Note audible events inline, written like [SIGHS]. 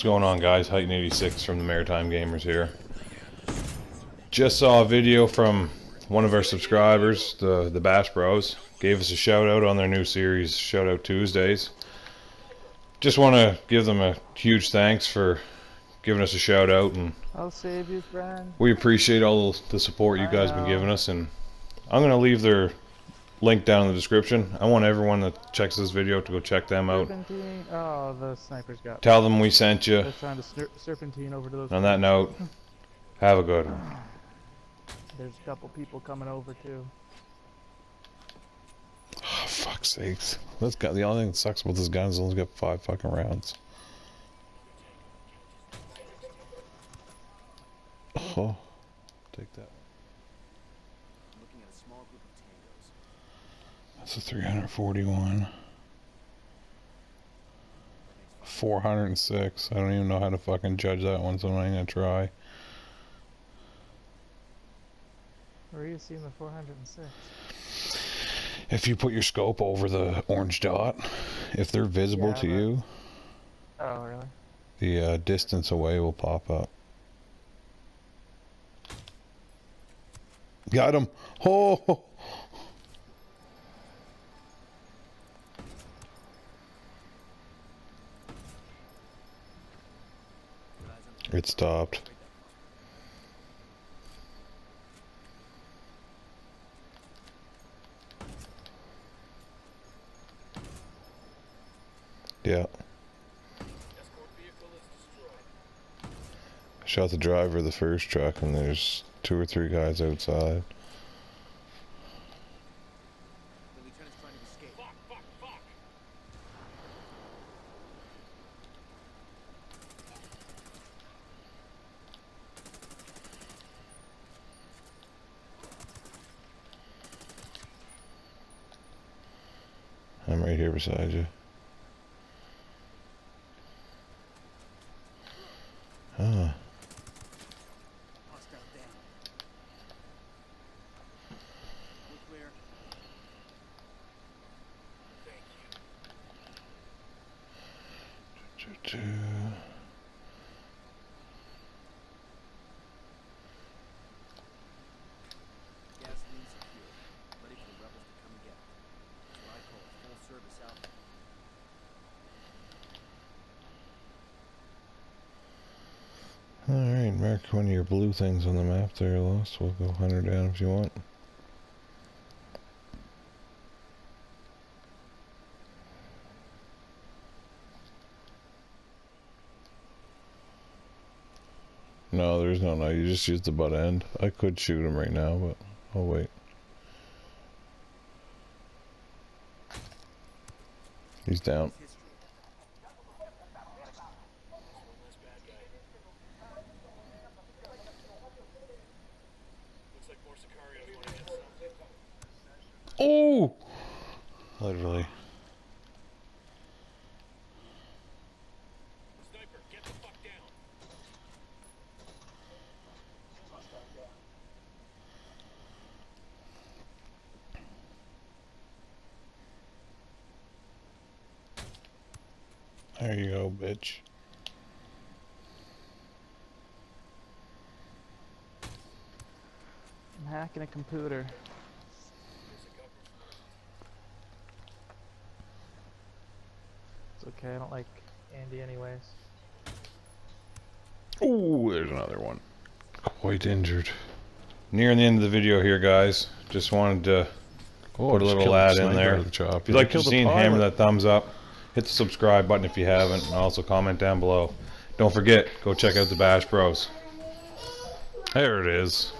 What's going on guys? Heighton86 from the Maritime Gamers here. Just saw a video from one of our subscribers, the, the BashBroz. Gave us a shout out on their new series, Shout Out Tuesdays. Just want to give them a huge thanks for giving us a shout out and I'll save you, friend. we appreciate all the support you guys been giving us and I'm going to leave their link down in the description. I want everyone that checks this video to go check them out. Serpentine. Oh, the snipers got. Tell them we sent you. They're trying to ser serpentine over to those. On that note, have a good one. [SIGHS] There's a couple people coming over too. Oh, fuck's sakes. This guy, the only thing that sucks about this gun is only got five fucking rounds. Oh, [SIGHS] take that. That's a 341. 406. I don't even know how to fucking judge that one, so I'm not even gonna try. Where are you seeing the 406? If you put your scope over the orange dot, if they're visible Yeah, to but- you, Oh, really? the uh, distance away will pop up. Got him! Oh! It stopped. Yeah. Shot the driver of the first truck, and there's two or three guys outside. I'm right here beside you. Ah, down. We're clear. Thank you. choo-choo. Gasoline secure. Ready for the rebels to come and get it. That's what I call a full service outfit. Mark one of your blue things on the map there, Lost. We'll go hunt her down if you want. No, there's no no. You just use the butt end. I could shoot him right now, but I'll wait. He's down. Oh! Literally. Sniper, get the fuck down. There you go, bitch. I'm hacking a computer. It's okay. I don't like Andy anyways. Oh, there's another one. Quite injured. Nearing the end of the video here, guys. Just wanted to Oh, put a little killed the ad in there. the chop. If you'd like to Killed the see and hammer that thumbs up, hit the subscribe button if you haven't, and also comment down below. Don't forget, go check out the BashBroz. There it is.